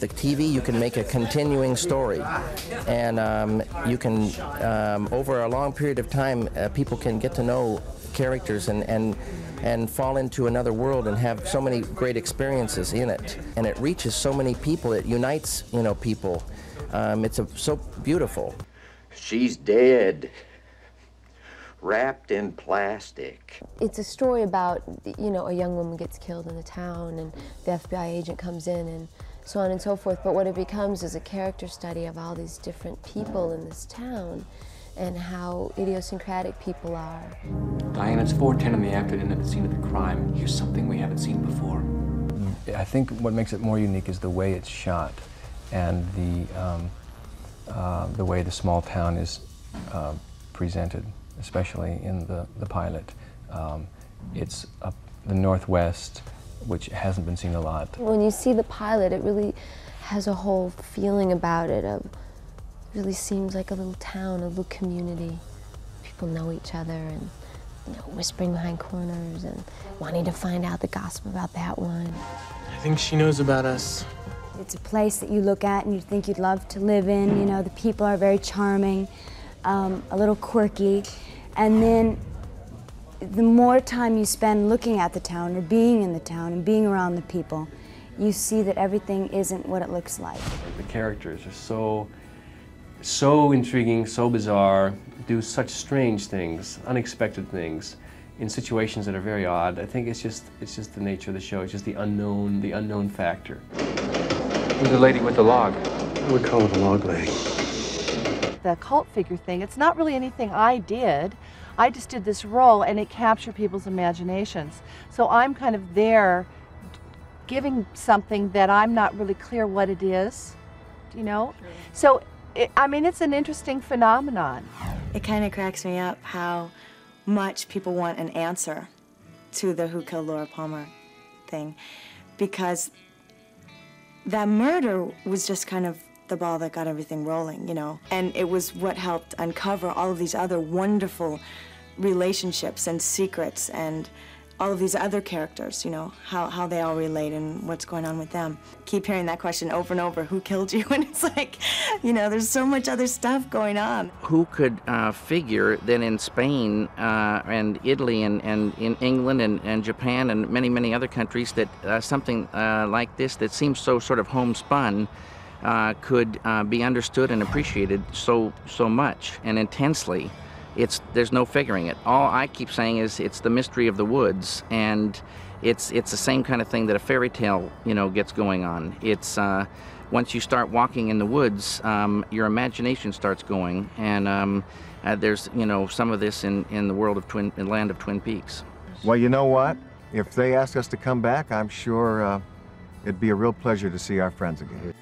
with the TV, you can make a continuing story, and um, you can, um, over a long period of time, uh, people can get to know characters and and and fall into another world and have so many great experiences in it. And it reaches so many people. It unites, you know, people. Um, it's a, so beautiful. She's dead, wrapped in plastic. It's a story about, you know, a young woman gets killed in the town and the FBI agent comes in and so on and so forth. But what it becomes is a character study of all these different people in this town and how idiosyncratic people are. Diane, it's 4.10 in the afternoon at the scene of the crime. Here's something we haven't seen before. I think what makes it more unique is the way it's shot and the, um, uh, the way the small town is uh, presented, especially in the, the pilot. Um, it's up the Northwest, which hasn't been seen a lot. When you see the pilot, it really has a whole feeling about it of really seems like a little town, a little community. People know each other and you know, whispering behind corners and wanting to find out the gossip about that one. I think she knows about us. It's a place that you look at and you think you'd love to live in. You know, the people are very charming, um, a little quirky. And then the more time you spend looking at the town or being in the town and being around the people, you see that everything isn't what it looks like. The characters are so so intriguing, so bizarre, do such strange things, unexpected things, in situations that are very odd. I think it's just it's just the nature of the show. It's just the unknown, the unknown factor. Who's the lady with the log? I would call it a log lady. The cult figure thing, it's not really anything I did. I just did this role and it captured people's imaginations. So I'm kind of there giving something that I'm not really clear what it is, you know? Sure. So it, I mean, it's an interesting phenomenon. It kind of cracks me up how much people want an answer to the who killed Laura Palmer thing because that murder was just kind of the ball that got everything rolling, you know. And it was what helped uncover all of these other wonderful relationships and secrets and all of these other characters, you know, how, how they all relate and what's going on with them. Keep hearing that question over and over, who killed you? And it's like, you know, there's so much other stuff going on. Who could uh, figure that in Spain uh, and Italy and, and in England and, and Japan and many, many other countries that uh, something uh, like this that seems so sort of homespun uh, could uh, be understood and appreciated so, so much and intensely it's there's no figuring it. All I keep saying is it's the mystery of the woods, and it's it's the same kind of thing that a fairy tale you know gets going on. It's uh, once you start walking in the woods, um, your imagination starts going, and um, uh, there's you know some of this in in the world of Twin in land of Twin Peaks. Well, you know what? If they ask us to come back, I'm sure uh, it'd be a real pleasure to see our friends again.